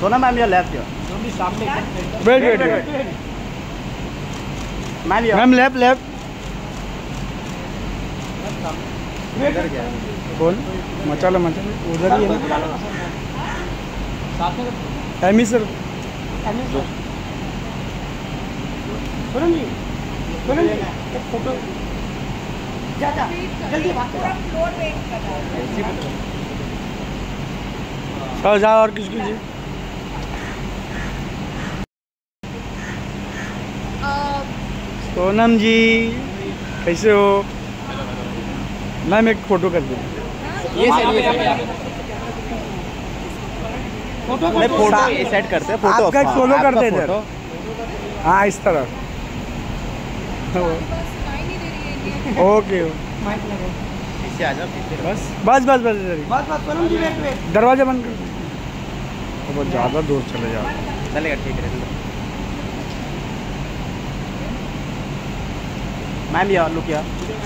Sona ma'am your left wait wait ma'am left left कौन मचाला मचाला। उधर ही है ना? एमी सर। जाओ। जाओ और किसकी जी सोनम जी कैसे हो? मैम एक फ़ोटो कर दीजिए ये है? फ़ोटो सेट करते हैं फ़ोटो आपका follow कर दे इधर। हाँ इस तरह ओके बस बस बस बस। दरवाज़ा बंद कर। बहुत ज़्यादा दूर चले जाओ। चलेगा ठीक है I'm here, look here.